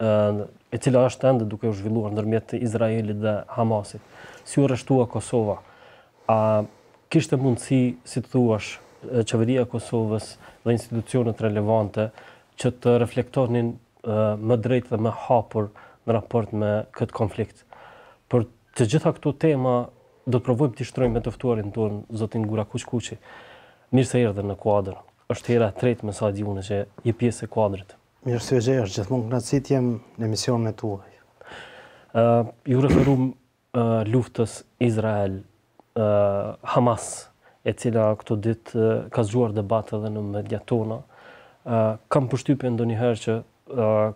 e cila është ende duke u zhvilluar ndërmjet Izraelit dhe Hamasit. Si u rreshtua Kosova? A kishte mundësi, si të thuash, qeveria e Kosovës dhe institucionet relevante që të reflektonin më drejt dhe më hapur në raport me këtë konflikt? Për të gjitha këto tema do të provojmë t'i shtrojmë me të ftuarin tonë, zotin Gura Kuqkuqi. Mirë se erdhe në kuadër. Është hera e tretë me sa di unë që je pjesë e kuadrit. Mirë se ju gjeta, është gjithmonë kënaqësi të jem në emisionin e tuaj. Ë iu referuam luftës Izrael Hamas, e cila këto ditë ka zgjuar debat edhe në mediat tona. Ë kam përshtypjen ndonjëherë që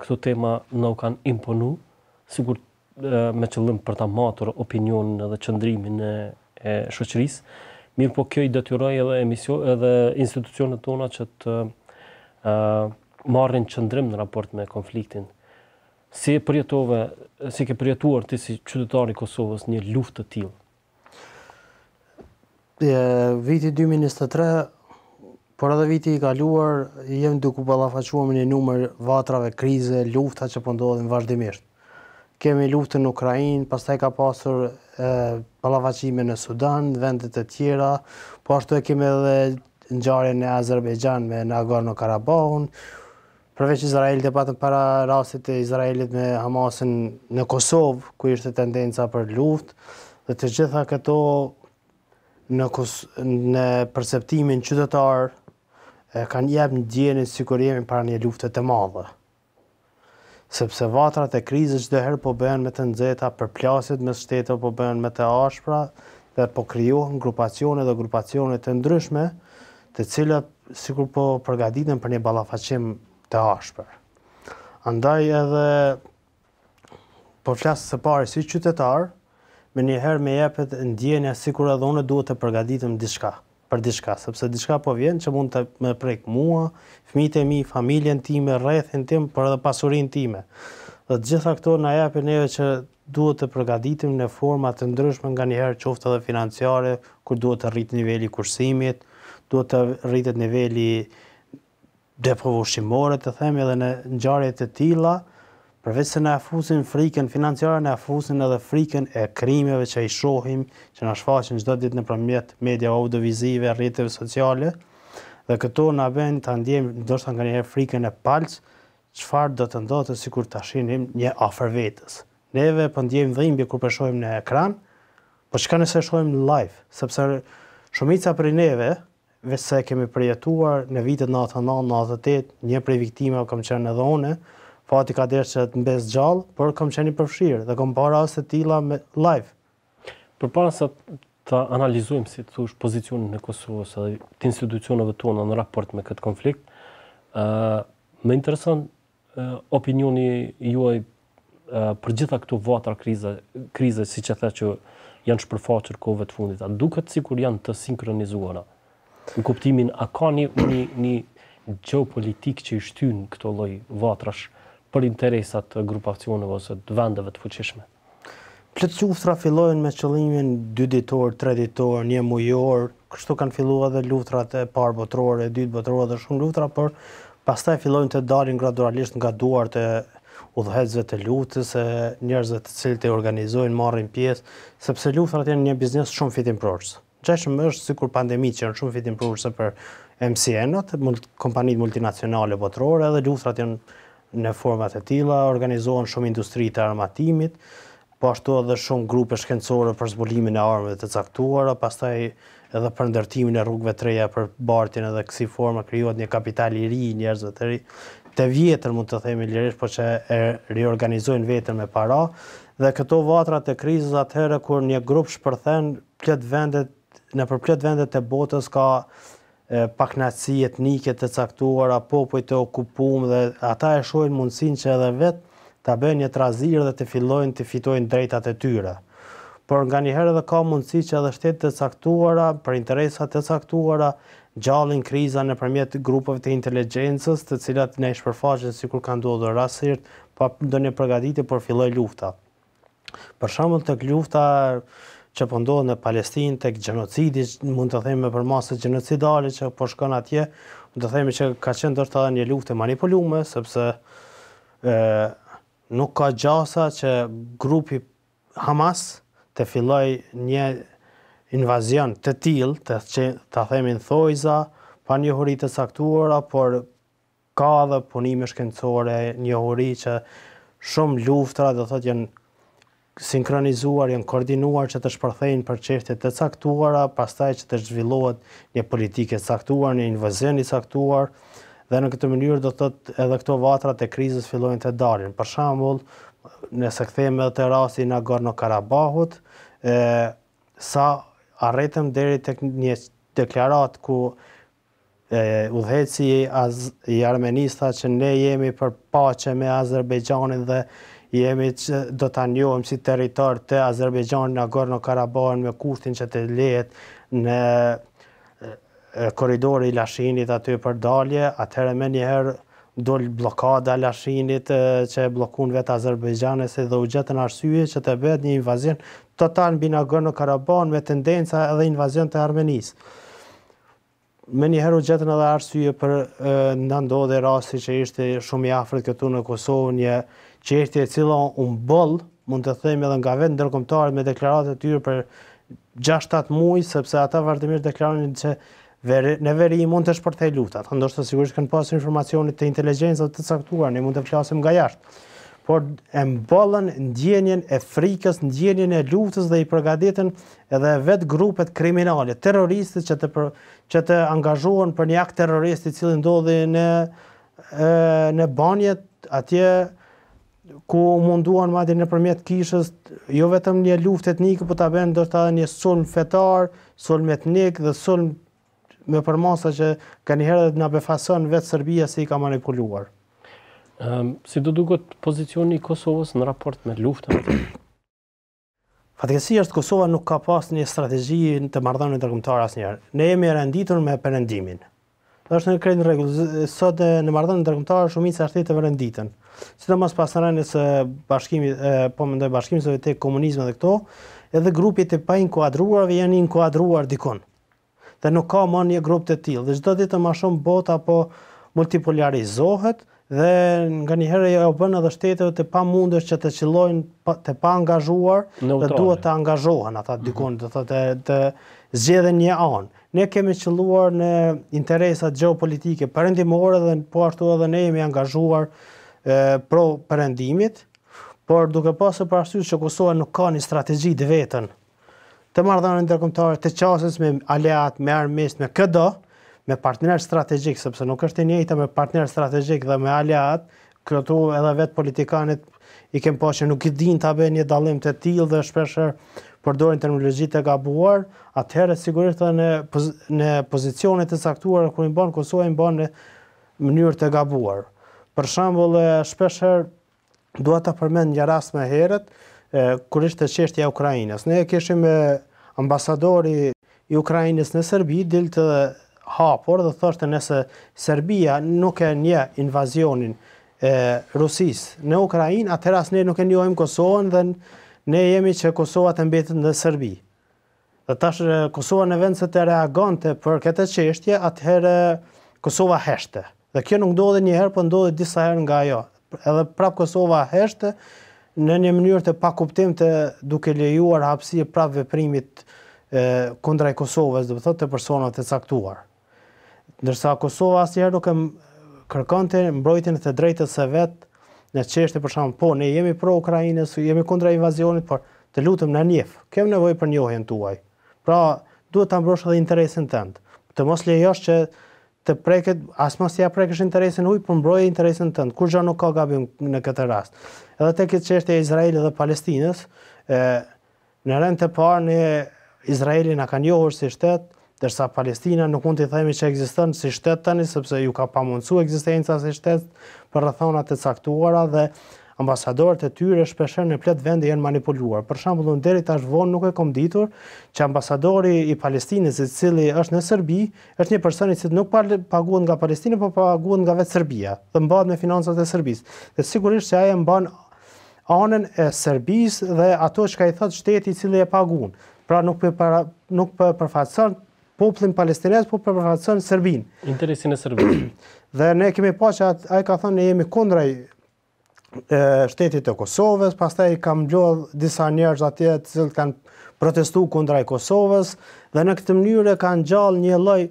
këto tema na u kanë imponu, sikur me qëllim për ta matur opinionin edhe qëndrimin e e shoqërisë. Mirëpo kjo i detyroi edhe emision edhe institucionet tona që të ë marrin qëndrim në raport me konfliktin. Si e përjetove, si ke përjetuar ti si qytetar i Kosovës një luftë të tillë? Viti 2023, por edhe viti i kaluar, jemi duke u ballafaquar me një numër vatrave krize, lufta që po ndodhin vazhdimisht. Kemi luftën në Ukrainë, pastaj ka pasur ballafaqime në Sudan, vendet e tjera, po ashtu e kemi edhe ngjarjen në Azerbajxhan me Nagorno-Karabahun, Përveç Izraelit e patëm para rastit të Izraelit me Hamasin në Kosovë, ku ishte tendenca për luftë, dhe të gjitha këto në, në perceptimin qytetar e kanë jep ndjenjën sikur jemi para një lufte të madhe. Sepse vatrat e krizës çdo herë po bëhen më të nxehta, përplasjet mes shteteve po bëhen më të ashpra, dhe po krijohen grupacione dhe grupacione të ndryshme, të cilat sikur po përgatiten për një ballafaqim të ashpër. Andaj edhe po flas së pari si qytetar, menjëherë më jepet ndjenja sikur edhe unë duhet të përgatitem diçka, për diçka, sepse diçka po vjen që mund të më prek mua, fëmijët e mi, familjen time, rrethin tim, por edhe pasurinë time. Dhe të gjitha këto na japin neve që Duhet të përgatitemi në forma të ndryshme nganjëherë qoftë edhe financiare kur duhet të rritet niveli i kursimit, duhet të rritet niveli i depove ushqimore të themi edhe në ngjarje të tilla, përveç se na fusin frikën financiare na fusin edhe frikën e krimeve që i shohim që na shfaqen çdo ditë nëpërmjet mediave audiovizive, rrjeteve sociale dhe këto na bëjnë ta ndjejmë ndoshta nganjëherë frikën në palcë Çfarë do të ndodhte sikur ta shihnim një afër vetes? Neve po ndjejmë dhimbje kur po e shohim në ekran, po çka nëse e shohim live? Sepse shumica prej neve, veçse e kemi përjetuar në vitet nëntëdhjetë e nëntë, nëntëdhjetë e tetë, një prej viktimave kam qenë edhe unë, fati ka dashtë që të mbes gjallë, por kam qenë i përfshirë dhe kam parë raste të tilla me live. Përpara se ta analizojmë, si të thush, pozicionin e Kosovës dhe të institucioneve tona në raport me këtë konflikt, ë më intereson opinioni juaj për gjitha këto vatra krize, krize siç the që janë shpërfaqur kohëve të fundit. A duket sikur janë të sinkronizuara? Në kuptimin a ka një një një gjeopolitik që i shtyn këto lloj vatrash për interesa të grupacioneve ose të vendeve të fuqishme? Plot luftra fillojnë me qëllimin dy ditor, tre ditor, një mujor, kështu kanë fillu edhe luftrat e parë botërore, e dytë botërore dhe shumë luftra, por pastaj fillojnë të dalin gradualisht nga duart e udhëheqësve të luftës e njerëzve të cilët i organizojnë, marrin pjesë, sepse luftrat janë një biznes shumë fitimprurës. Ngjashëm është sikur pandemitë që janë shumë fitimprurëse për MCN-ët, kompanitë multinacionale botërore, edhe luftrat janë në format e tilla, organizohen shumë industri të armatimit, po ashtu edhe shumë grupe shkencore për zbulimin e armëve të caktuara, pastaj edhe për ndërtimin e rrugëve të reja për bartjen edhe kësi forma krijohet një kapital i ri i njerëzve të ri të vjetër mund të themi lirisht po që e riorganizojnë veten me para dhe këto vatra të krizës atëherë kur një grup shpërthen Plot vendet, nëpër plot vendet e botës ka pakënaqësi etnike të caktuara, popuj të okupum dhe ata e shohin mundësinë që edhe vetë ta bëjnë një trazirë dhe të fillojnë të fitojnë drejtat e tyre. Por nganjëherë edhe ka mundësi që edhe shtete të caktuara, për interesa të caktuara, ngjallin kriza nëpërmjet grupeve të inteligjencës, të cilat na shpërfaqen sikur ka ndodhur rastësisht, pa ndonjë përgatitje, por filloi lufta. Për shembull tek lufta që po ndodh në Palestinë, tek gjenocidi, mund të themi me përmasë gjenocidale që po shkon atje, mund të themi që ka qenë ndoshta dhe një luftë e manipulume, sepse e, nuk ka gjasa që grupi Hamas të fillojë një invazion të tillë, të që ta themi në thonjëza, pa njohuri të caktuara, por Ka edhe punime shkencore, njohuri që shumë luftra do thotë janë sinkronizuar, janë koordinuar që të shpërthejnë për çështje të caktuara, pastaj që të zhvillohet një politikë e caktuar, një invazion i caktuar dhe në këtë mënyrë do thotë edhe këto vatrat e krizës fillojnë të dalin. Për shembull, nëse kthehemi edhe te rasti i Nagorno-Karabahut, ë sa arritëm deri tek një deklaratë ku Udhëheqësi i Armenisë tha që ne jemi për paqe me Azerbejxhanin dhe jemi do ta njohim si territor të Azerbejxhanit Nagorno-Karabahin me kushtin që të lehet një korridori i Lashinit aty për dalje, atëherë menjëherë doli bllokada e Lashinit që e bllokon vetë Azerbejxhani si dhe u gjetën arsye që të bëhet një invazion total mbi Nagorno-Karabahin me tendenca edhe invazion të Armenisë. Menjëherë u gjetën edhe arsye për ne ndodhi rasti që ishte shumë i afrët këtu në Kosovë një çështje e cila u mboll, mund të themi edhe nga vetë ndërkombëtarët me deklaratët e tyre për 6-7 muaj, sepse ata vazhdimisht deklaronin që në veri mund të shpërthejë lufta. Ata ndoshta sigurisht kanë pasë informacione të inteligjencës të caktuar, ne mund të flasim nga jashtë. Por e mbollën ndjenjen e frikës, ndjenjen e luftës dhe i përgaditën Edhe vetë grupet kriminale, terroriste që të që të angazhohen për një akt terrorist i cili ndodhi në në Banjskë atje ku munduan madje nëpërmjet kishës jo vetëm një luftë etnike, por ta bëjnë ndoshta edhe një sulm fetar, sulm etnik dhe sulm me përmasa që nganjëherë edhe na befason vetë Serbia si i ka manipuluar. Ëm, si do duket pozicioni i Kosovës në raport me luftën? Fatkeqësia është Kosova nuk ka pas një strategji të marrëdhënieve ndërkombëtare asnjëherë. Ne jemi e renditur me Perëndimin. Është krejt në rregull. Sot në marrëdhëniet ndërkombëtare shumica e shteteve renditen. Sidomos pas rënies së bashkimit, po mendoj bashkimit sovjetik, komunizmit dhe këto, edhe grupet e painkuadruarve janë inkuadruar dikun. dhe nuk ka më një grup të tillë dhe çdo ditë e më shumë bota po multipolarizohet dhe nganjëherë ua bën edhe shteteve të pamundur që të qëllojnë të paangazhuara dhe duhet të angazhohen ata mhm. dikun do të thotë të zgjedhin një anë. Ne kemi qëlluar në interesat gjeopolitike perëndimore dhe po ashtu edhe ne jemi angazhuar pro perëndimit, por duke pasur parasysh që Kosova nuk ka një strategji të vetën të marrëdhënieve ndërkombëtare, të qasjes me aleatë, me armiqtë, me këdo, me partnerë strategjik, sepse nuk është e njëjta me partnerë strategjik dhe me aleatë, këtu edhe vetë politikanët i kem pa që nuk e din ta bëjnë një dallim të tillë dhe shpeshherë përdorin terminologji të gabuar, atëherë sigurisht edhe në në pozicione të caktuara kur i mban Kosova i mban në mënyrë të gabuar. Për shembull, shpeshherë dua të përmend një rast më herët, kur ishte çështja e Ukrainës. Ne kishim ambasadori i Ukrainës në Serbi, dilte hapur dhe thoshte nëse Serbia nuk e njeh invazionin e Rusisë në Ukrainë, atëherë as ne nuk e njohim Kosovën dhe ne jemi që Kosova të mbetet në Serbi. Dhe tash Kosova në vend se të reagonte për këtë çështje, atëherë Kosova heshte. Dhe kjo nuk ndodhi një herë, po ndodhi disa herë nga ajo. Edhe prap Kosova heshte në një mënyrë të pakuptimtë duke lejuar hapësirë prap veprimit e, kundrejt Kosovës, do të thotë të personave të caktuar. Ndërsa Kosova asnjëherë nuk e kërkonte mbrojtjen e të drejtës së vet në çështje për shkak po ne jemi pro Ukrainës, jemi kundra invazionit, por të lutem na njeh. Kem nevojë për njohjen tuaj. Pra, duhet ta mbrosh edhe interesin tënd. Të mos lejosh që të preket, as mos ia prekësh interesin e huj, por mbroje interesin tënd. Kurrgjë nuk ka gabim në këtë rast. Edhe tek çështja e Izraelit dhe Palestinës, ë Në rend të parë ne Izraeli na ka njohur si shtet, ndërsa Palestina nuk mund t'i themi që ekziston si shtet tani sepse iu ka pamundësuar ekzistenca si shtet për rrethana të caktuara dhe ambasadorët e tyre shpeshherë në plot vende janë manipuluar. Për shembull, unë deri tash vonë nuk e kam ditur që ambasadori i Palestinës, i cili është në Serbi, është një person i cili nuk paguhet nga Palestina, por paguhet nga vetë Serbia dhe mbahet me financat e Serbisë. Dhe sigurisht që ai e mban anën e Serbisë dhe ato çka i thot shteti i cili e pagun pra nuk për para nuk për përfaqëson popullin palestinez po për përfaqëson Serbinë interesin e serbisë dhe ne kemi pa që ai ka thënë ne jemi kundrejt e shtetit të Kosovës pastaj ka mbledh disa njerëz atje të cilët kanë protestu kundrejt Kosovës dhe në këtë mënyrë kanë ngjallë një lloj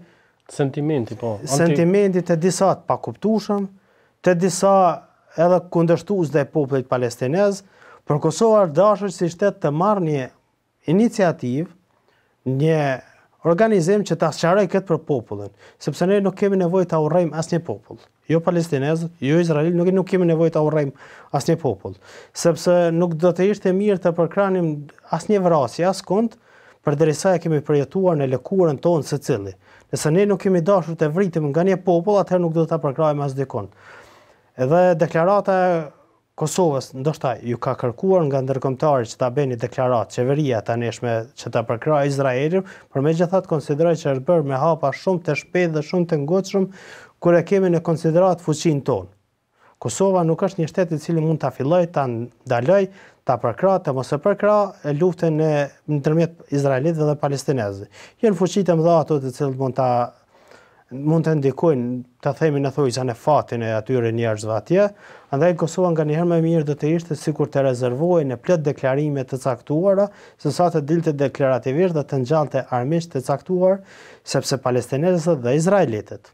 Sentimenti, po. Sentimenti te disa të pakuptueshëm, te disa edhe kundërshtues ndaj popullit palestinez, por Kosova është dashur si shtet të marrë një iniciativë, një organizim që ta sqarojë këtë për popullin, sepse ne nuk kemi nevojë ta urrejmë asnjë popull. Jo palestinezët, jo izraelitët, nuk nuk kemi nevojë ta urrejmë asnjë popull, sepse nuk do të ishte mirë të përkrahnim asnjë vrasje, askund, përderisa e kemi përjetuar në lëkurën tonë secili. Nëse ne nuk kemi dashur të vritim nga një popull, atëherë nuk duhet ta përkrahim as dikon. Edhe deklarata Kosovës, ndoshta iu ka kërkuar nga ndërkombëtarët që ta bëjë një deklaratë qeveria e tanishme që ta përkrahë Izraelin, por megjithatë konsideroj që është bërë me hapa shumë të shpejtë dhe shumë të ngutshëm kur e kemi në konsideratë fuqinë tonë. Kosova nuk është një shtet i cili mund ta fillojë ta ndalojë, ta përkrahë, të mos e përkrahë luftën e ndërmjet izraelitëve dhe palestinezëve. Janë fuqitë e mëdha ato të cilët mund ta mund të ndikojnë, ta themi në thonjëza, në fatin e atyre njerëzve atje, andaj Kosova nganjëherë më mirë do të ishte sikur të rezervohej në plot deklarime të caktuara, sesa të dilte deklarativisht dhe të ngjallte armiqë të caktuar, sepse palestinezët dhe izraelitët,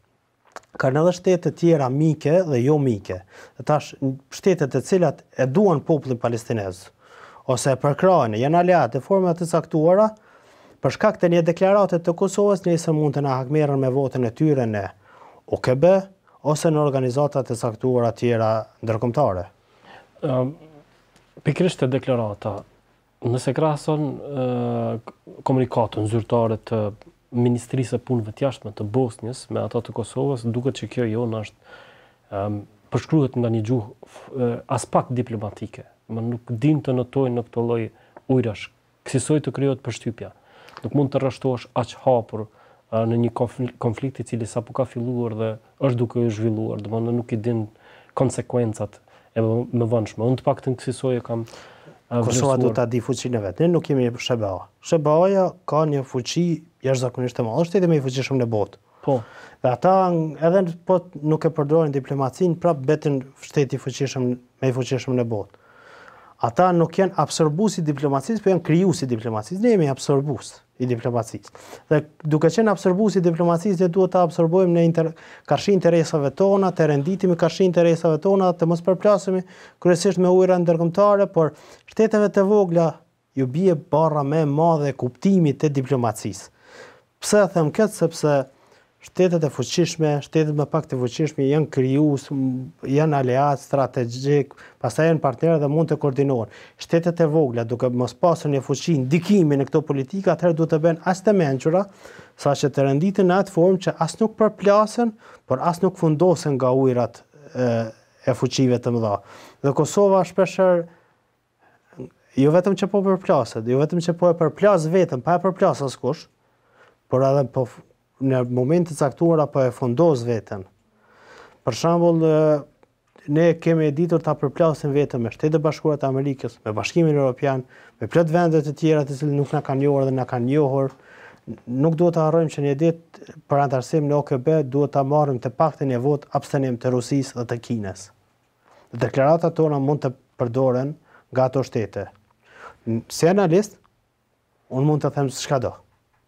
kanë edhe shtetet tjera mike dhe jo mike, dhe tash shtetet të cilat e duan popullin palestinez, ose e përkrahin, janë aleatë, në forma të caktuara, Për shkak të një deklarate të Kosovës nesër mund të na hakmerren me votën e tyre në OKB ose në organizata të caktuara tjera ndërkombëtare. Pikërisht te deklarata, nëse krahason komunikatën zyrtare të Ministrisë së Punëve të Jashtme të Bosnjës me ato të Kosovës, duket që kjo jonë është përshkruhet nga një gjuhë aspak diplomatike. Më nuk dinë të notojnë në këto lloj ujërash Kësisoj të krijohet përshtypja. Nuk mund të rreshtohesh aq hapur në një konflikt i cili sapo ka filluar dhe është duke u zhvilluar, domethënë nuk i din konsekuencat e mëvonshme. Unë të paktën kësisoj e kam vlerësuar. Kosova duhet ta dijë fuqinë e vet. Ne nuk jemi SHBA. SHBA-ja ka një fuqi jashtëzakonisht të madhe, është shteti më i fuqishëm në botë. Po. Dhe ata edhe po nuk e përdorin diplomacinë, prapë betin shteti i fuqishëm, më i fuqishëm në botë. Ata nuk janë absorbus i diplomacisë, po janë krijus i diplomacisë. Ne jemi absorbus i diplomacisë. Dhe duke qenë absorbus i diplomacisë, ne duhet ta absorbojmë në inter... karshi interesave tona, të renditemi karshi interesave tona, të mos përplasemi kryesisht me ujëra ndërkombëtare, por shteteve të vogla Ju bie barra më e madhe e kuptimit të diplomacisë. Pse e them këtë? Sepse shtetet e fuqishme, shtetet më pak të fuqishme janë krijues, janë aleatë strategjik, pastaj janë partnerë dhe mund të koordinohen. Shtetet e vogla, duke mos pasur një fuqi ndikimi në këto politika, atëherë duhet të bëhen aq të mençura, saqë të renditen në atë formë që as nuk përplasen, por as nuk fundosen nga ujërat e, e fuqive të mëdha. Dhe Kosova shpeshherë jo vetëm që po përplaset, jo vetëm që po e përplas veten, pa e përplas askush, por edhe po në momente të caktuara po e fundos veten. Për shembull, ne kemi ditur ta përplasim veten me Shtetet e Bashkuara të Amerikës, me Bashkimin Evropian, me plot vende të tjera të cilët nuk na kanë njohur dhe na kanë njohur. Nuk duhet të harrojmë që një ditë për antarësim në OKB duhet ta marrim të paktën një votë abstenim të Rusisë dhe të Kinës. Deklaratat tona mund të përdoren nga ato shtete. Si analist, unë mund të them çkado.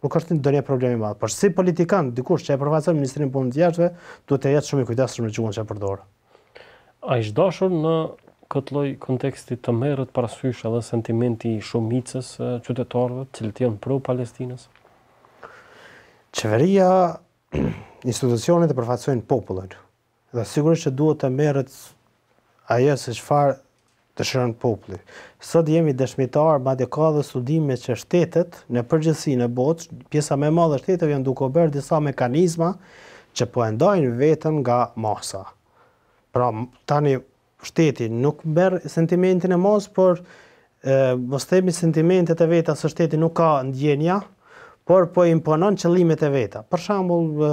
Nuk është ndonjë problem i madh. Por si politikan, dikush që e përfaqëson Ministrinë e Punëve të Jashtme, duhet të jetë shumë i kujdesshëm në gjuhën që e përdor. A është dashur në këtë lloj konteksti të merret parasysh edhe sentimenti i shumicës së qytetarëve, të cilët janë pro Palestinës? Qeveria, institucionet e përfaqësojnë popullin. Dhe sigurisht që duhet të merret ajo se çfarë dëshiron populli. Sot jemi dëshmitarë, madje ka edhe studime që shtetet në përgjithësi në botë, pjesa më e madhe e shteteve janë duke u bërë disa mekanizma që po e ndajnë veten nga masa. Pra tani shteti nuk merr sentimentin e mos por mos themi sentimentet e veta se shteti nuk ka ndjenja por po imponon qëllimet e veta për shembull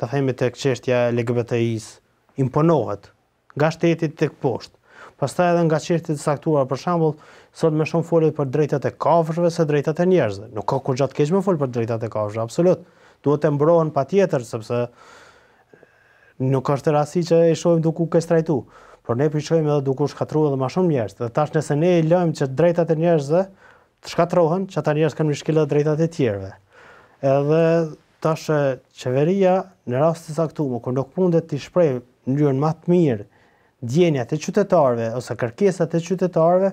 të themi tek çështja e LGBTI-s imponohet nga shteti tek poshtë pastaj edhe nga çështje të caktuara për shembull sot më shumë folet për të drejtat e kafshëve se drejtat e njerëzve nuk ka kurrgjo të keqe me fol për drejtat e kafshëve absolut duhet të mbrohen patjetër sepse Nuk është rasti që i shohim duke u keqtrajtu, por ne po i shohim edhe duke u shkatrru edhe ma shumë njerëz, dhe tash nëse ne i lëmë që drejtat e njerëzve të shkatrrohen, që ata njerëz kanë me i shkel edhe drejtat e tjerëve. Edhe tash qeveria në raste të caktume, kur nuk mundet t'i shpreh në mënyrën ma të mirë Ndjenjat e qytetarëve ose kërkesat e qytetarëve,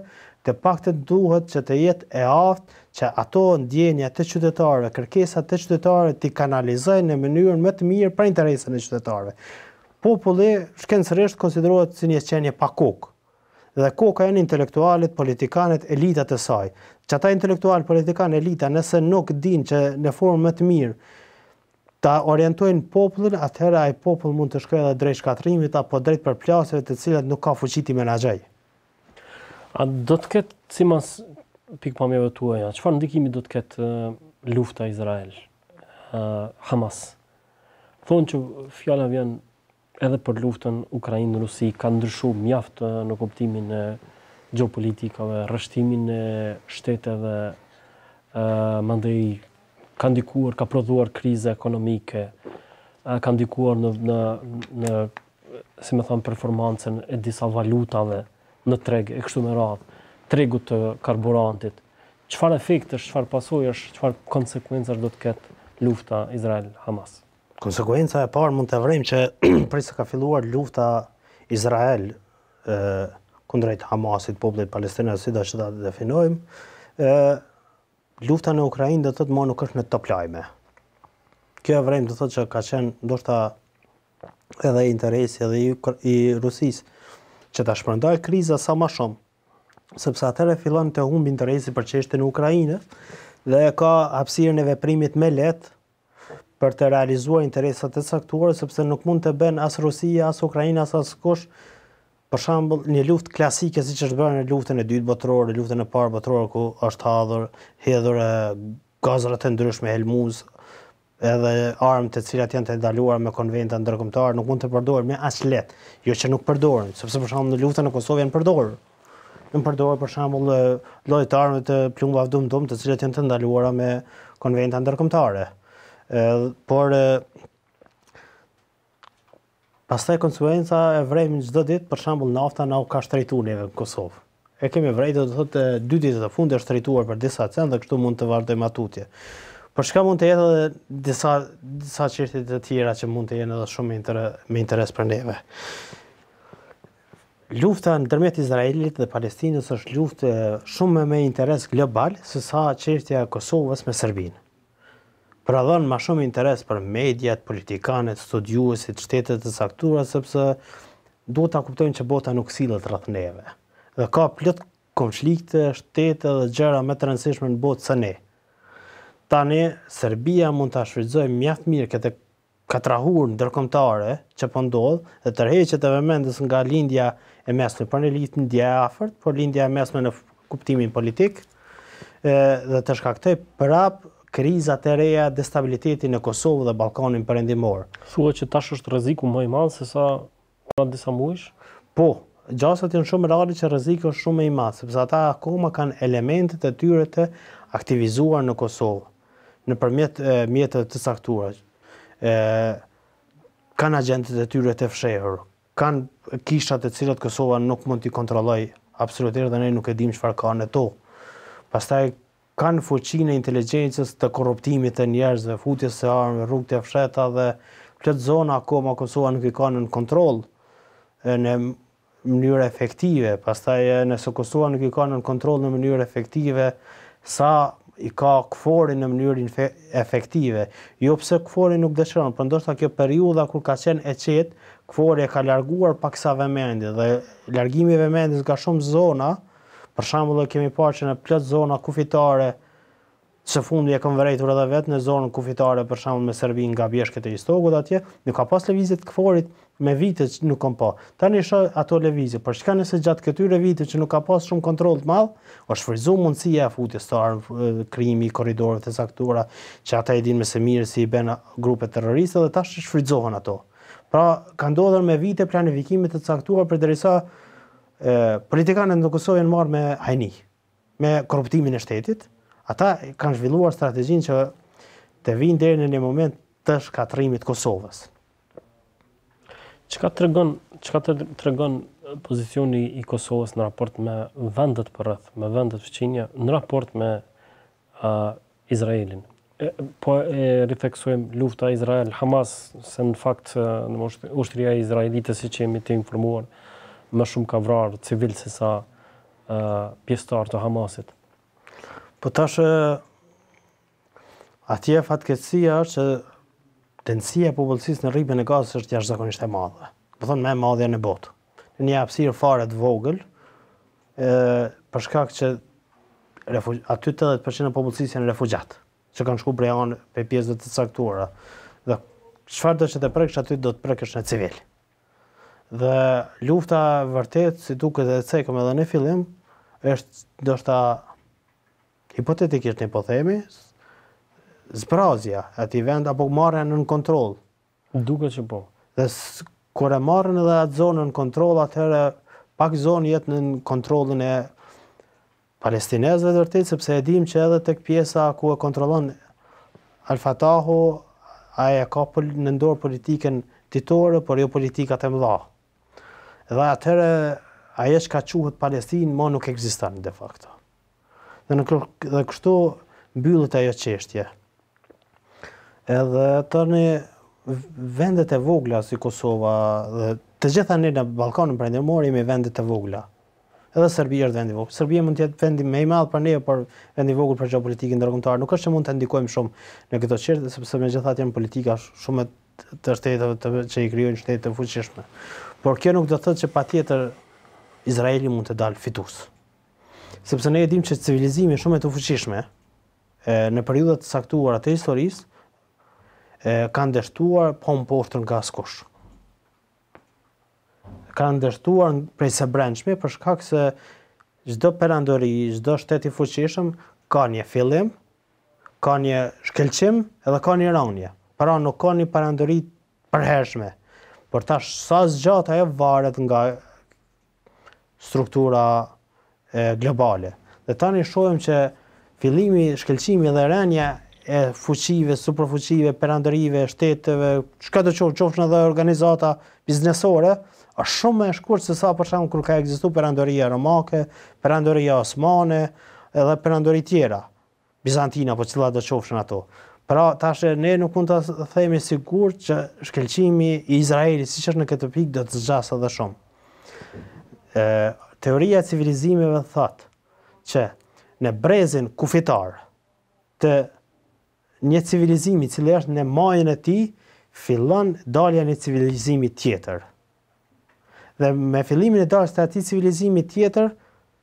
të paktën duhet që të jetë e aftë që ato ndjenjat e qytetarëve, kërkesat e qytetarëve t'i kanalizojë në mënyrën më të mirë për interesin e qytetarëve. Populli shkencërisht konsiderohet si një qenie pa kokë. Dhe koka janë intelektualët, politikanët, elitat e saj. Që ata intelektualë, politikanë, elita, nëse nuk dinë që në formë më të mirë ta orientojnë popullin, atëherë ai popull mund të shkojë edhe drejt shkatërrimit apo drejt përplasjeve të cilat nuk ka fuqi t'i menaxhojë. A do të ketë sipas pikëpamjeve tuaja, çfarë ndikimi do të ketë lufta Izrael Hamas? Thonë që fjala vjen edhe për luftën Ukrainë-Rusi ka ndryshu mjaft në kuptimin e gjeopolitikave, rreshtimin e shteteve, mandej ka ndikuar, ka prodhuar krize ekonomike, ka ndikuar në, në, në si me thanë, performancën e disa valutave në treg, e kështu me radhë, tregut të karburantit. Çfarë efektesh, çfarë pasojash, çfarë konsekuencash do të ketë lufta Izrael-Hamas? Konsekuenca e parë mund ta vrejmë që prej se ka filluar lufta Izrael kundrejt Hamasit, popullit palestinez, sido që ta definojmë, lufta në Ukrainë do të thotë më nuk është në top lajme. Kjo e vrejmë do të thotë që ka qenë ndoshta edhe interesi edhe i, i Rusisë që të shpërndajë kriza sa më shumë, sepse atëherë fillon të humb interesi për çështjen e Ukrainës dhe ka hapësirën e veprimit më lehtë për të realizuar interesa të caktuara sepse nuk mund të bën as Rusia, as Ukraina, as askush për shembull një luftë klasike siç është bërë në luftën e dytë botërore, në luftën e parë botërore ku është hadhur, hedhur gazrat e ndryshme helmuese, edhe armë të cilat janë të ndaluara me konventa ndërkombëtare, nuk mund të përdoren më aq lehtë. Jo që nuk përdoren, sepse për shembull në luftën në Kosovë janë përdorur. Janë përdorur për shembull lloje të armëve të plumbave dum dum, të cilët janë të ndaluara me konventa ndërkombëtare. Por pastaj konsekuenca e vrejmë çdo ditë, për shembull nafta na u ka shtrejtuar neve në Kosovë. E kemi vrejtë, do të thotë dy ditët e fundit është shtrejtuar për disa cent dhe kështu mund të vazhdojë ma tutje. Por çka mund të jetë edhe disa disa çështje të tjera që mund të jenë edhe shumë me interes për neve. Lufta ndërmjet Izraelit dhe Palestinës është luftë shumë me interes global sesa çështja e Kosovës me Serbinë. Prodhon më shumë interes për mediat, politikanët, studiuesit, shtete të caktuara sepse duhet ta kuptojmë që bota nuk sillet rreth neve. Dhe ka plot konflikte, shtete dhe gjëra më të rëndësishme në botë se ne. Tani Serbia mund ta shfrytëzojë mjaft mirë këtë katrahurë ndërkombëtare që po ndodh dhe tërheqjen e vëmendjes nga Lindja e Mesme, por ne i themi Lindja e Afërt, por Lindja e Mesme në kuptimin politik, dhe të shkaktojë prapë kriza të reja, destabiliteti në Kosovë dhe Ballkanin Perëndimor. Thuhet që tash është rreziku më i madh sesa Para disa muajsh? Po, gjasat janë shumë reale që rreziku është shumë më i madh, sepse ata akoma kanë elementet e tyre të aktivizuar në Kosovë, nëpërmjet mjeteve të caktuara, kanë agjentët e tyre të fshehur, kanë kisha të cilat Kosova nuk mund t'i kontrollojë absolutisht dhe ne nuk e dimë çfarë ka në to. Pastaj kanë fuqinë e inteligjencës, të korruptimit të njerëzve, futjes së armëve, rrugë të fshehta dhe plot zona akoma Kosova nuk i ka nën kontroll në mënyrë efektive, pastaj nëse Kosova nuk i ka nën kontroll në mënyrë efektive, sa i ka KFOR-i në mënyrë efektive. Jo pse KFOR-i nuk dëshiron, por ndoshta kjo periudha kur ka qenë e qetë, KFOR-i e ka larguar paksa vëmendjen dhe largimi i vëmendjes nga shumë zona, Për shembull e kemi parë që në plot zona kufitare së fundi e kam vërejtur edhe vetë në zonën kufitare për shembull me Serbinë nga bjeshkët e Istogut atje, nuk ka pas lëvizje të KFOR-it me vite që nuk kam pa. Tani shoh ato lëvizje, por çka nëse gjatë këtyre viteve që nuk ka pas shumë kontroll të madh, është shfrytëzuar mundësia e futjes të armëve, krijimi i korridoreve të caktuara, që ata e dinë më së miri si i bëjnë grupet terroriste dhe tash shfrytëzohen ato. Pra, ka ndodhur me vite planifikime të caktuara përderisa Politikanët në Kosovë janë marrë me hajni, me korruptimin e shtetit. Ata kanë zhvilluar strategjinë që të vijnë deri në një moment të shkatërrimit të Kosovës. Çka tregon, çka tregon pozicioni i Kosovës në raport me vendet përreth, me vendet fqinje, në raport me Izraelin. Po e ritheksojmë lufta Izrael-Hamas, se në fakt ushtria izraelite siç jemi të informuar, më shumë ka vrarë civilë sesa pjesëtarë të Hamasit. Po tash, atje fatkeqësia është që densia e popullsisë në rripin e Gazës është jashtëzakonisht e madhe. Domethënë më e madhja në botë. Në një hapësirë fare të vogël, E, për shkak që refug... aty 80% e popullsisë janë refugjatë, që kanë shku prej anëve, prej pjesëve të caktuara. Dhe çfarëdo që të prekësh aty, do të prekësh një civil. Dhe lufta e vërtetë, si duket e cekëm edhe në fillim, është ndoshta hipotetikisht një po themi, zbrazja e atij vendi, apo marrja nën kontroll Duket që po. Dhe kur e marrin edhe atë zonë në kontroll, atëherë pak zonë jet nën kontrollin e palestinezëve të vërtetë, sepse e dim që edhe tek pjesa ku e kontrollon Al-Fatahu, ai e ka në dorë politikën ditore, por jo politikat e mëdha. Dhe atëherë ajo çka quhet Palestinë, më nuk ekziston de facto. Dhe në dhe kështu mbyllet ajo çështje. Edhe tani vendet e vogla si Kosova dhe të gjitha ne në Ballkanin Perëndimor jemi vende të vogla. Edhe Serbia është vend i vogël. Serbia mund të jetë vendi më i madh për ne, por vend i vogël për gjeopolitikën ndërkombëtare. Nuk është se mund të ndikojmë shumë në këto çështje, sepse megjithatë janë politika shumë të shteteve të që i krijojnë shtete të fuqishme. Por kjo nuk do të thotë që patjetër Izraeli mund të dalë fitues. Sepse ne e dimë që civilizime shumë të fuqishme, e, në periudha të caktuara të historisë, e, kanë dështuar pa u mposhtur nga askush. Kanë dështuar prej së brendshmi, për shkak se çdo perandori, çdo shtet i fuqishëm, ka një fillim, ka një shkëlqim edhe ka një rënie. Pra nuk ka një perandori të përhershme. Por tash sa zgjat ajo varet nga struktura globale. Dhe tani shohim që fillimi, shkëlqimi dhe rënia e fuqive, superfuqive, perandorive, shteteve, çkado qoftë, qofshin edhe organizata biznesore, është shumë më e shkurtë se sa për shembull kur ka ekzistuar perandoria romake, perandoria osmane, edhe perandori tjera. bizantine apo cilado qofshin ato. Pra, tash ne nuk mund të themi sigurt që shkëlqimi i Izraelit, siç është në këtë pikë, do të zgjasë edhe shumë. E, teoria e civilizimeve thotë që në brezin kufitar të një civilizimi i cili është në majën e tij, fillon dalja e një civilizimi tjetër. Dhe me fillimin e daljes të atij civilizimi tjetër,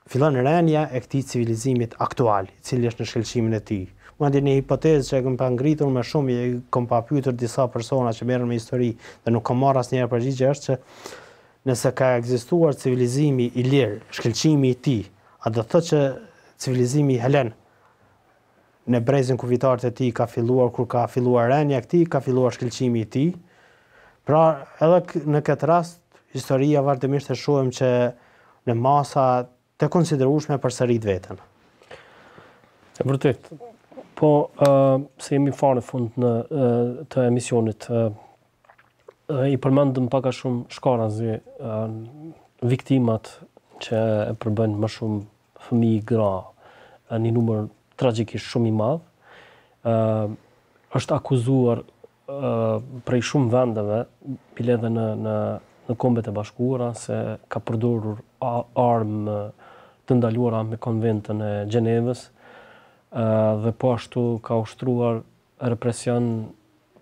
fillon rënia e këtij civilizimit aktual, i cili është në shkëlqimin e tij. Madje një hipotezë që e kam pas ngritur me shumë, i kam pas pyetur disa persona që merren me histori dhe nuk kam marrë asnjëherë përgjigje është që nëse ka ekzistuar civilizimi ilir, shkëlqimi i tij, a do të thotë që civilizimi helen në brezin kufitar të tij ka filluar kur ka filluar rënia e këtij, ka filluar shkëlqimi i tij. Pra, edhe në këtë rast historia vazhdimisht e shohim që në masa të konsiderueshme përsërit veten. E vërtetë. Po, uh, se jemi fare në fund në uh, të emisionit, uh, i përmendëm pak a shumë shkarazi, uh, viktimat që e përbëjnë më shumë fëmijë, gra, një numër tragjikisht shumë i madh, ë është akuzuar ë prej shumë vendeve, bile edhe në në në Kombet e Bashkuara se ka përdorur armë të ndaluara me Konventën e Gjenevës ë dhe po ashtu ka ushtruar represion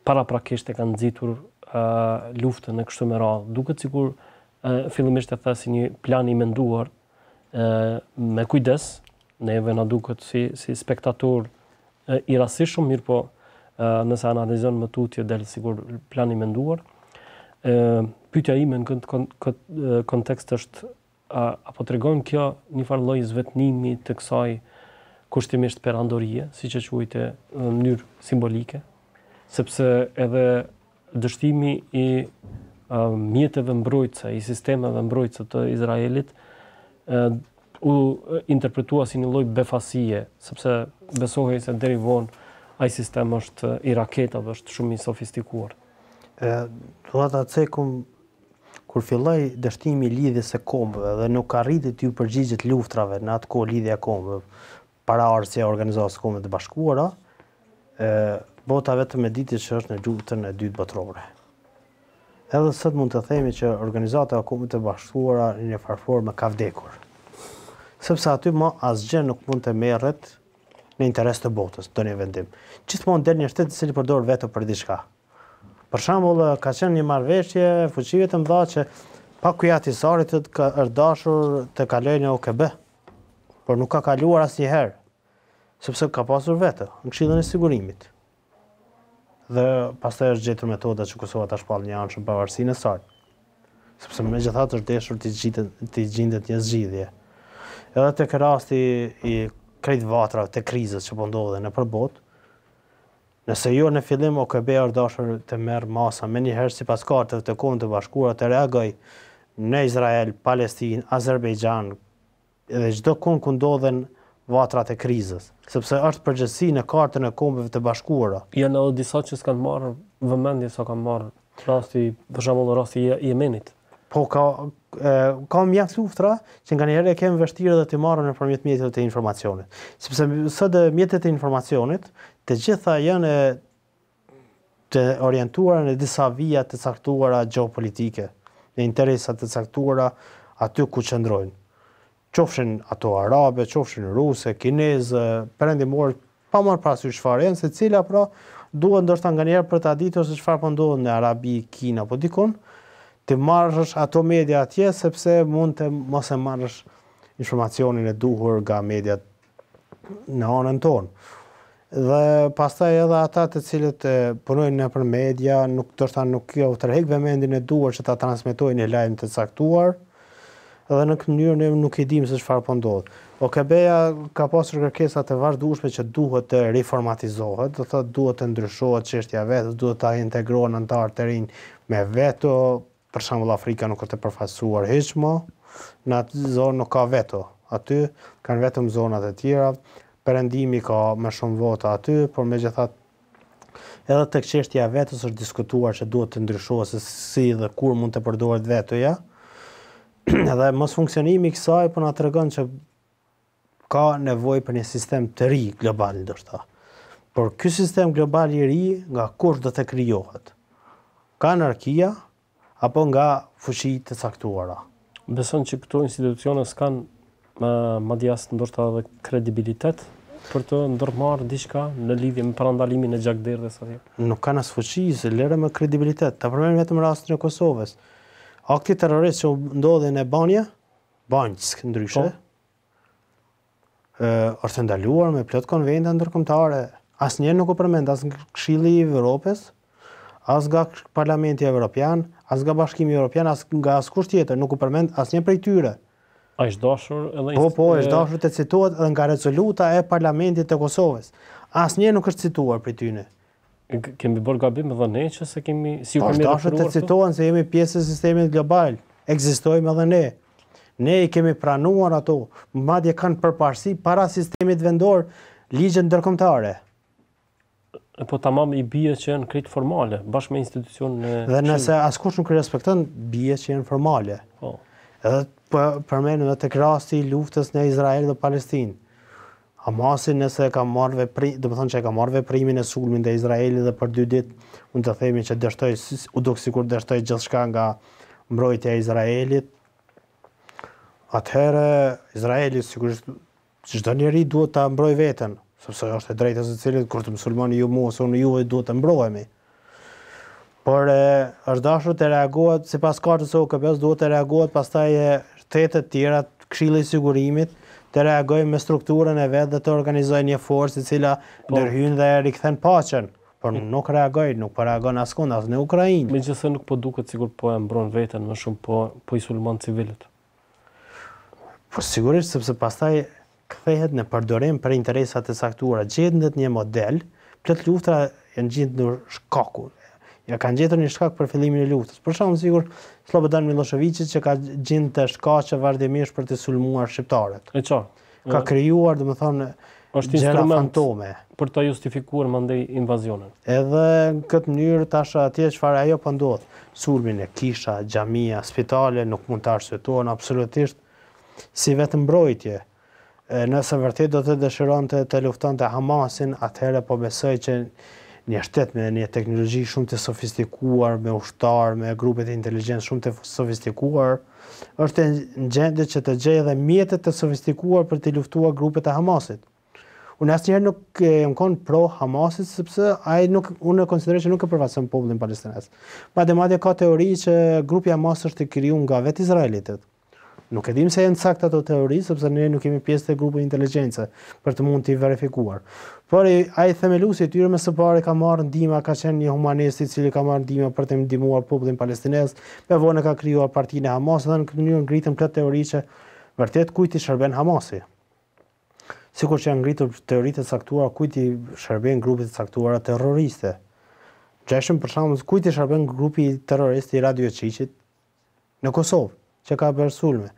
paraprakisht e ka nxitur ë luftën e kështu me radhë. Duket sikur ë fillimisht e the si një plan i menduar e, me kujdes, neve na duket si si spektatorë të rastësishëm, mirëpo nëse analizon më tutje del sikur plan i menduar. Ë pyetja ime në këtë kontekst është a, a po tregon kjo një farë lloj zvetnimi të kësaj kushtimisht perandorie, siç e quajte në mënyrë simbolike, sepse edhe Dështimi i mjeteve mbrojtëse, i sistemeve mbrojtëse të Izraelit, u interpretua si një lloj befasie, sepse besohej se deri vonë ai sistem është i raketave, është shumë i sofistikuar. E, dua ta cek, hm, kur filloi dështimi i Lidhjes së Kombeve dhe nuk arriti t'ju përgjigjet luftrave në atë kohë Lidhja e Kombeve. Paraardhësja e Organizatës së Kombeve të Bashkuara, e, bota vetëm e gdhiu që është në luftën e dytë botërore. Edhe sot mund të themi që Organizata e Kombeve të Bashkuara në një farë forme ka vdekur. Sepse aty më asgjë nuk mund të merret në interes të botës, ndonjë vendim. Gjithmonë del një shtet i cili përdor veto për diçka. Për shembull, ka qenë një marrëveshje e fuqive të mëdha që pakoja e Ahtisaarit të është dashur të kalojë në OKB. Por nuk ka kaluar asnjëherë, sepse ka pasur veto në Këshillin e Sigurimit. Dhe pastaj është gjetur metoda që Kosova ta shpallë njëanshëm pavarësinë e saj, sepse megjithatë është deshur t'i gjindet, t'i gjendet një zgjidhje. Edhe tek rasti i krejt vatrave të krizës që po ndodhin nëpër botë, Nëse jo në fillim, OKB është dashur të merr masa menjëherë sipas kartës të Kombeve të Bashkuara të reagojë në Izrael, Palestinë, Azerbejxhan dhe çdo kund ku ndodhen vatrat e krizës, sepse është përgjegjësi në kartën e Kombeve të Bashkuara. Janë edhe disa që s'kanë marrë vëmendje sa ka marrë rasti, për shembull rasti i Jemenit. Po ka ka mjaft luftra që nganjëherë e kemi vështirë edhe t'i marrim nëpërmjet mjeteve të informacionit. Sepse sot mjetet e informacionit të gjitha janë të orientuara në disa vija të caktuara gjeopolitike, në interesa të caktuara aty ku qëndrojnë. qofshin ato arabe, qofshin ruse, kineze, perëndimore, pa marrë parasysh çfarë janë, secila pra duhet ndoshta nganjëherë për ta ditur se çfarë po ndodh në Arabi, Kinë apo dikund, të marrësh ato media atje sepse mund të mos e marrësh informacionin e duhur nga mediat në anën tonë. Dhe pastaj edhe ata të cilët punojnë nëpër media, ndoshta nuk u tërheq vëmendjen e duhur që ta transmitojnë një lajm të caktuar, dhe në këtë mënyrë ne nuk e dimë se çfarë po ndodh. OKB-ja ka pasur kërkesa të vazhdueshme që duhet të riformatizohet, do thotë duhet të ndryshohet çështja e vetos, duhet të integrohen anëtarë të rinj me veto Për shembull Afrika nuk është e përfaqësuar hiç më në atë zonë nuk ka veto aty, kanë vetëm zonat e tjera, Perëndimi ka më shumë vota aty, por megjithatë edhe tek çështja e vetos është diskutuar që duhet të ndryshohet se si dhe kur mund të përdoret vetoja. dhe mosfunksionimi i kësaj po na tregon që Ka nevojë për një sistem të ri global ndoshta. Por ky sistem global i ri nga kush do të krijohet? Nga anarkia apo nga fuqi të caktuara? Beson që këto institucione s'kanë madje as ndoshta edhe kredibilitet për të ndërmarrë diçka në lidhje me parandalimin e gjakderdhjes atje? Nuk kanë as fuqi, lëre më kredibilitet. Ta përmend vetëm rastin e Kosovës. Akti terrorist që ndodhi në Banja, Banjskë ndryshe, është e ndaluar me plot konventa ndërkombëtare. Asnjë nuk u përmend as Këshilli i Evropës, as nga Parlamenti Evropian, as nga Bashkimi Evropian, as nga askush tjetër, nuk u përmend asnjë prej tyre. A është dashur edhe Po, po, është dashur të citohet edhe nga rezoluta e Parlamentit të Kosovës. Asnjë nuk është cituar prej tyre. Kemi bërë gabim dhe ne që s'e kemi... Si po, është dashtë të citohen se jemi pjesë e sistemit global, ekzistojmë edhe ne. Ne i kemi pranuar ato, madje kanë përparësi para sistemit vendor ligjet ndërkombëtare. Po tamam i bie që janë krejt formale, bashkë me institucionet... Po nëse askush nuk respekton, i bie që janë formale. Po. Edhe përmend edhe tek rasti i luftës në Izrael dhe Palestinë. Hamasi nëse e ka marrë veprim, domethënë që e ka marrë veprimin e sulmit ndaj Izraelit dhe për dy ditë mund të themi që dështoi u duk sikur dështoi gjithçka nga mbrojtja e Izraelit. Atëherë Izraeli sigurisht çdo njeri duhet ta mbrojë veten, sepse është e drejta e secilit kur të më sulmoni ju mua ose unë juve duhet të mbrohemi. Por e, është dashur të reagohet, sipas kartës së OKB-së, duhet të reagohet pastaj e shtetet tjera, Këshilli i Sigurimit, të reagojë me strukturën e vet dhe të organizojë një forcë e cila po. ndërhyn dhe e rikthen paqen. Por mm. nuk reagojnë, nuk po reagon askund, as në Ukrainë. Megjithëse nuk po duket sikur po e mbron veten më shumë, por po i sulmon civilët. Po sigurisht sepse pastaj kthehet në përdorim për interesa të caktuara. Gjendet një model, plot luftra ia kanë gjetur shkakun. Ia kanë gjetur një shkak për fillimin e luftës. Për shembull, sikur Sllobodan Millosheviçi që ka gjetë shkaqe vazhdimisht për të sulmuar shqiptarët. E qartë. ka po. krijuar, domethënë, është instrument për të justifikuar mandej invazionin. Edhe në këtë mënyrë tash atje çfarë ajo po ndodh, po sulmi në kisha, xhamia, spitale, nuk mund të arsyetohen absolutisht, si vetëmbrojtje. Nëse vërtet do të dëshironte, të luftonte Hamasin, atëherë po besoj që një shtet me një teknologji shumë të sofistikuar, me ushtarë, me grupe të inteligjencës shumë të sofistikuar, është në gjendje që të gjejë edhe mjete të sofistikuar për të luftuar grupet e Hamasit. Unë asnjëherë nuk jam kon pro Hamasit sepse ai nuk unë e konsideroj që nuk e përfaqëson popullin palestinez. Madje madje ka teori që grupi i Hamas është i kriju nga vetë izraelitët. Nuk e dimë se janë saktë ato teori sepse ne nuk jemi pjesë e grupit të inteligjencës. për të mund t'i verifikuar. Por i, ai themeluesi i tyre më së pari ka marrë ndihma, ka qenë një humanist i cili ka marrë ndihma për të ndihmuar popullin palestinez, më vonë e ka krijuar partinë e Hamasit dhe në këtë mënyrë ngriten këto teori që vërtet kujt i shërben Hamasi. Sikur që janë ngritur teoritë e caktuara kujt i shërbejnë grupe të caktuara terroriste. Ngjashëm për shembull kujt i shërben grupi terrorist i Radoiçiçit, Në Kosovë, që ka bërë sulme,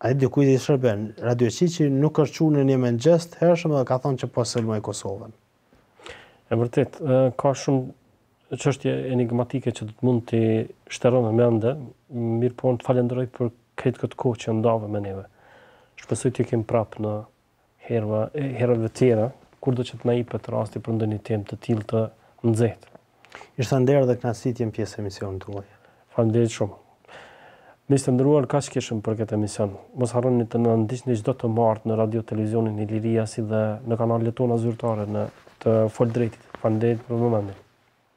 ai dikujt i shërben. Radojçiqi nuk është çu në një mëngjes të hershëm dhe ka thonë që po sulmoj Kosovën. E vërtetë, ë, ka shumë çështje enigmatike që do të mund t'i shtronim ende, mirëpo unë të falenderoj për krejt këtë kohë që e ndave me neve. Shpresoj të kem prapë në herëve të tjera, kurdo që të na jepet rasti për ndonjë temë të tillë të nxehtë. Ishte nder dhe kënaqësi të jem pjesë e emisionit tuaj. Faleminderit shumë. Miq të nderuar, kaq kishim për këtë emision. Mos harroni të na ndiqni çdo të martë në Radio Televizionin Iliria si dhe në kanalet tona zyrtare në të Fol Drejtit. Faleminderit për vëmendjen.